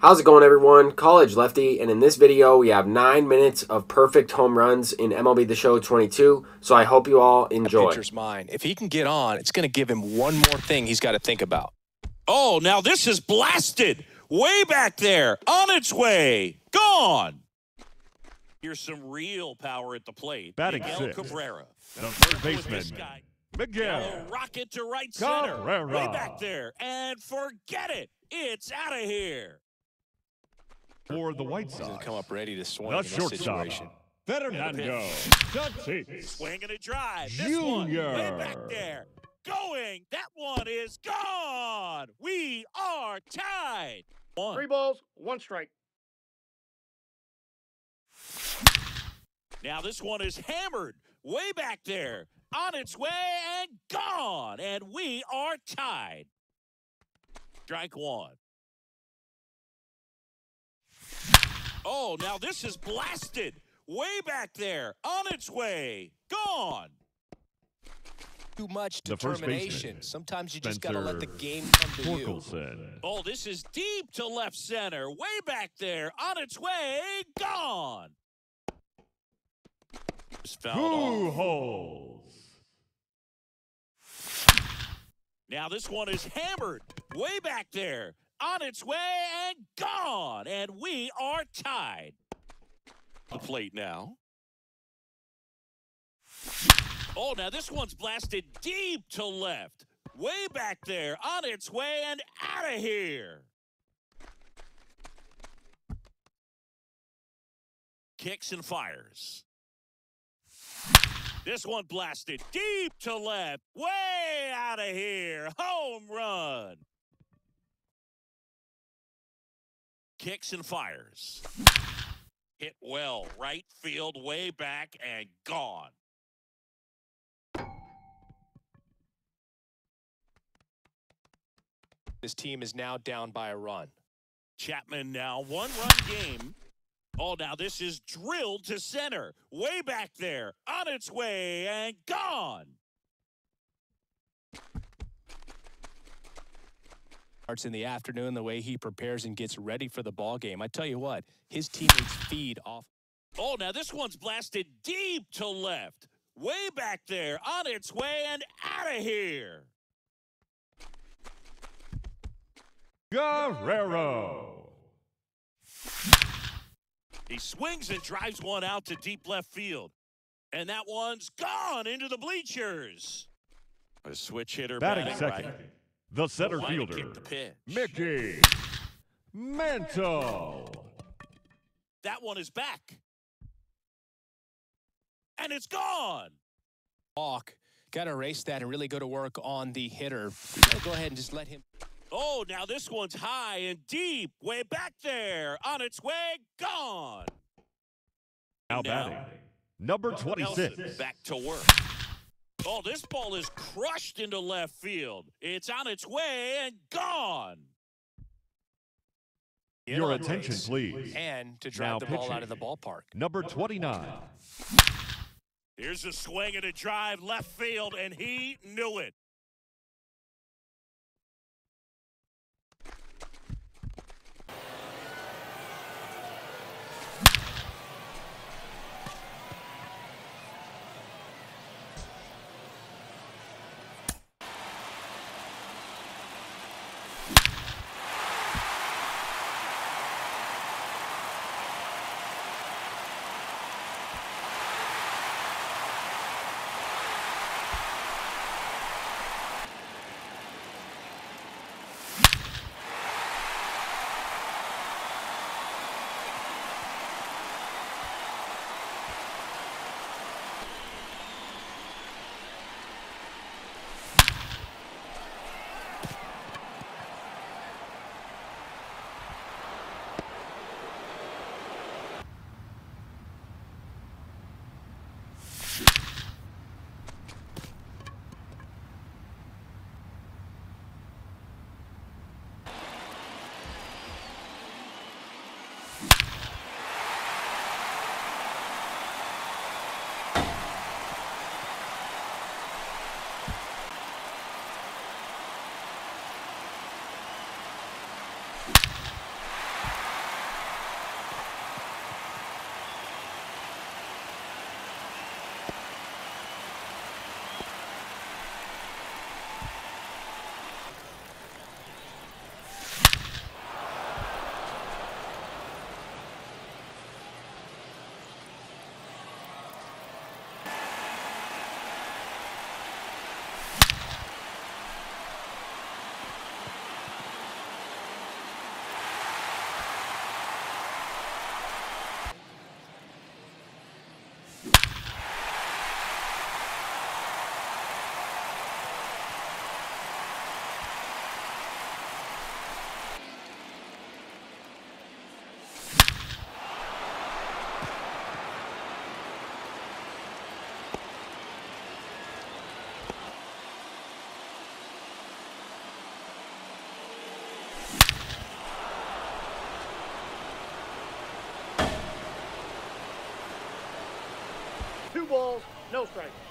How's it going, everyone? College Lefty, and in this video, we have nine minutes of perfect home runs in MLB The Show 22. So I hope you all enjoy. Pitcher's mind. If he can get on, it's going to give him one more thing he's got to think about. Oh, now this is blasted. Way back there, on its way, gone. Here's some real power at the plate. Batting Miguel six. Cabrera. The third baseman, this. Miguel. Rocket to right center. Cabrera. Way back there. And forget it. It's out of here. For the White He's going Sox, come up ready to swing the in this shortstop, situation. Fernando Tatis. Swing and a drive. This one, way back there. Going. That one is gone. We are tied. One. Three balls, one strike. Now this one is hammered way back there, on its way and gone, and we are tied. Strike one. Oh, now this is blasted way back there, on its way, gone. Too much determination. Sometimes you just got to let the game come to you. Torkelson. Oh, this is deep to left center, way back there, on its way, gone. Just fouled off. Pujols. Now this one is hammered way back there, on its way and gone, and we are tied. The plate now. Oh, now this one's blasted deep to left, way back there, on its way and out of here. Kicks and fires. This one blasted deep to left, way out of here. Home run. Kicks and fires. Hit well, right field, way back, and gone. This team is now down by a run. Chapman now, one run game. Oh, now this is drilled to center, way back there, on its way, and gone. Starts in the afternoon, the way he prepares and gets ready for the ball game. I tell you what, his teammates feed off. Oh, now this one's blasted deep to left, way back there, on its way, and out of here. Guerrero. He swings and drives one out to deep left field. And that one's gone into the bleachers. A switch hitter Batting batting second, right. The center fielder, kick the pitch. Mickey Mantle. That one is back. And it's gone. Walk. Got to erase that and really go to work on the hitter. Got to go ahead and just let him. Oh, now this one's high and deep, way back there. On its way, gone. Now Now, batting, number Nelson 26, back to work. Oh, this ball is crushed into left field. It's on its way and gone. Get Your attention, base please. And to drive Now the ball out of the ballpark. number 29, Here's a swing and a drive left field, and he knew it. Two balls, no strikes.